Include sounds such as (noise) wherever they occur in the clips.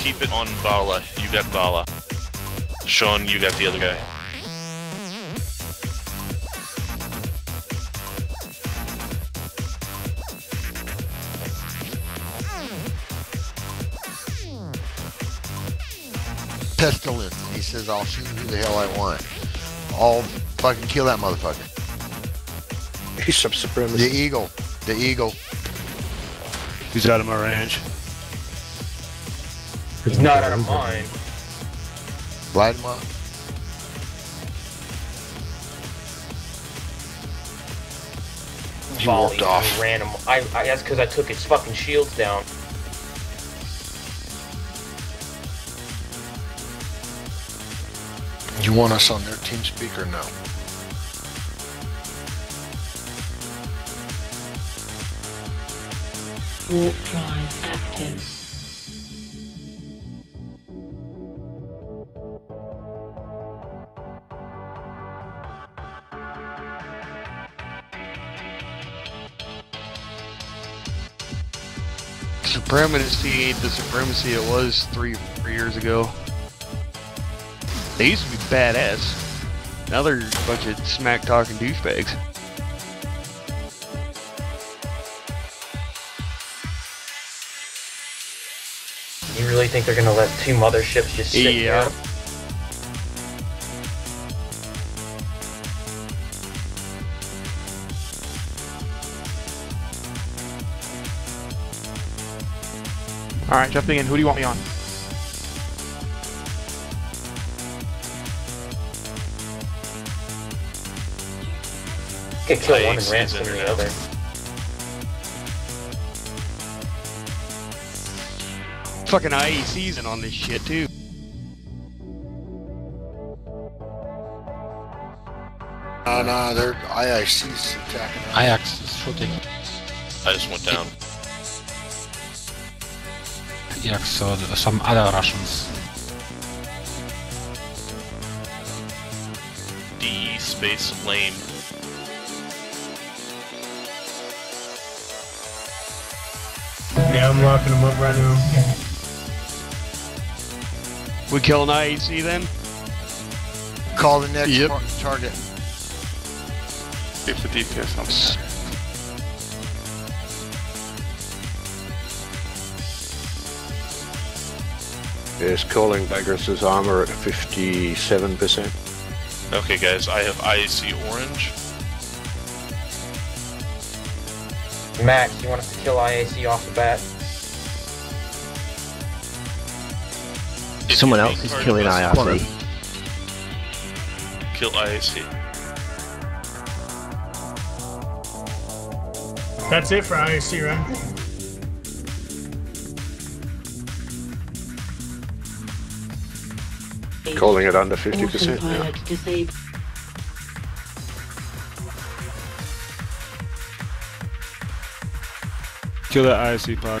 keep it on Volla. You got Volla. Sean, you got the other guy. Pestilence. He says, I'll shoot who the hell I want. I'll fucking kill that motherfucker. He's some The eagle. The eagle. He's out of my range. He's not out of mine. Light him up. He Volley walked off. and ran him. I, I that's because I took his fucking shields down. You want us on their team speaker? No. Warp drive active. Supremacy, the supremacy it was three, three years ago. They used to be badass. Now they're a bunch of smack talking douchebags. You really think they're gonna let two motherships just sit Yeah. there? Alright, jumping in. Who do you want me on? Could kill one and is ransom the other. Fucking IEC's in on this shit too. No, no, they're IIC's attacking us. Ajax is shooting. I just went down. Ajax or some other Russians. D space lame. Yeah, I'm locking them up right now. We kill an IEC then? Call the next Yep. target. See if the DPS helps. Is calling Bagras' armor at 57%. Okay, guys, I have IAC orange. Max, you want us to kill IAC off the bat? If Someone else is killing us, IRC. Kill IAC. That's it for IAC, right? Calling it under 50% now. Disabled. Kill that IEC pod.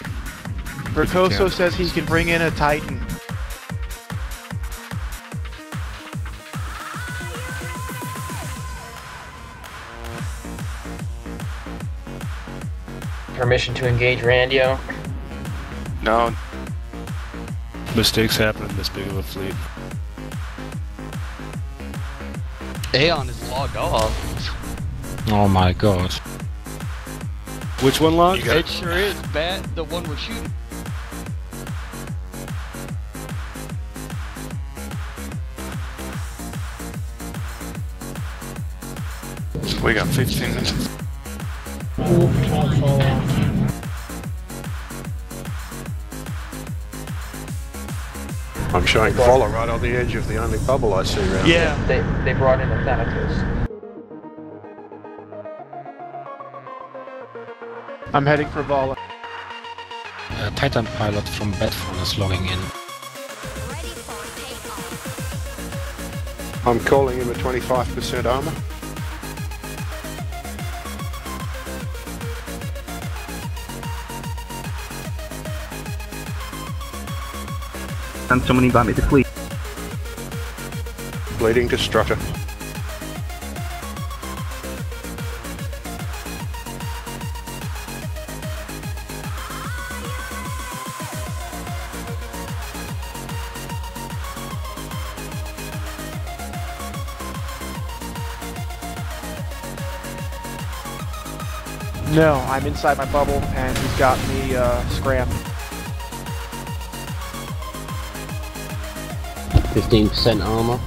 Vercoso says he can bring in a Titan. Permission to engage Randio? No, Mistakes happen in this big of a fleet. Aeon is logged off. Oh my god. Which one logged? You It sure is. Bat, the one we're shooting. we got 15 minutes. I'm showing Volla right on the edge of the only bubble I see around. Yeah. They, they brought in a Thanatos. I'm heading for Volla. A Titan pilot from Bedford is logging in. I'm calling him a 25% armor. and someone invite by me to flee. Bleeding to structure. No, I'm inside my bubble and he's got me uh, scrammed. 15% armor.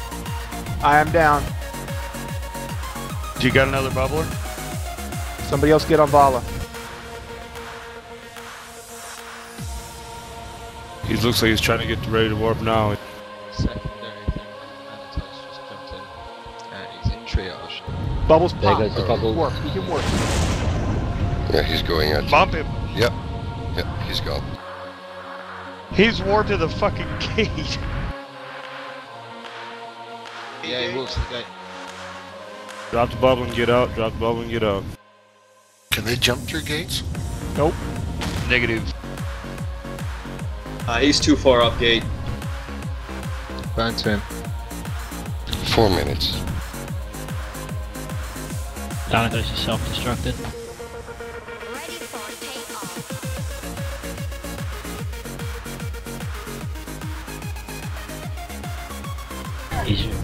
I am down. Do you got another bubbler? Somebody else get on Volla. He looks like he's trying to get ready to warp now. Secondary thing. Thanatos just jumped in. And he's in triage. Bubbles There pop. goes the bubble. Work. We can work. Yeah, he's going at Bump him. Yep. Yep, he's gone. He's warped to the fucking (laughs) gate. Yeah, he walks the gate. Drop the bubble and get out. Drop the bubble and get out. Can they jump through gates? Nope. Negative. Uh, he's too far up gate. Burn to him. Four minutes. Thanatos is self-destructed.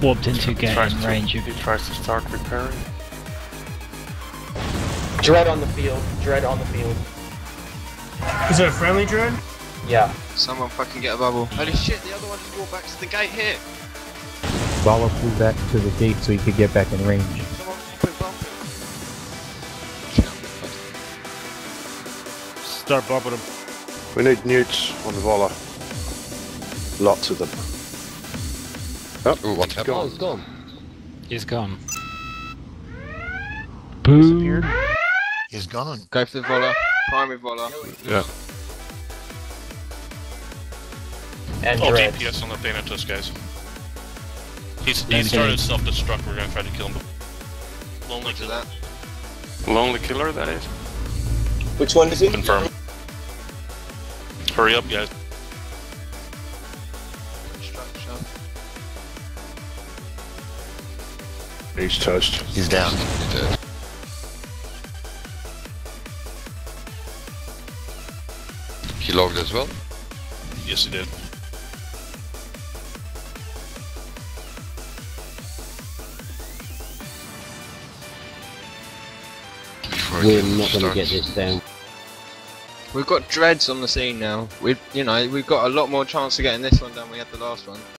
Warped into get Tries in to- range of He tries to start repairing. Dread on the field. Dread on the field. Is it a friendly drone? Yeah. Someone fucking get a bubble. Holy shit, the other one just walked back to the gate here. Volla flew back to the gate so he could get back in range. Someone put bump. Start bumping him. We need neuts on the Volla. Lots of them. Oh, ooh, what happened? Oh, it's gone. He's gone. Disappeared. He's gone. Go for the voller. Primary voller. Yeah. And Oh, Dread. DPS on the Thanatos, guys. He's, Then he started getting- self-destruct. We're gonna try to kill him. Lonely To killer. that. Lonely killer, that is. Which one is he? Confirm. Hurry up, guys. He's touched. He's down. He's dead. He logged as well? Yes, he did. Before We're he not going to get starts. this down. We've got dreads on the scene now. We, you know, we've got a lot more chance of getting this one than we had the last one.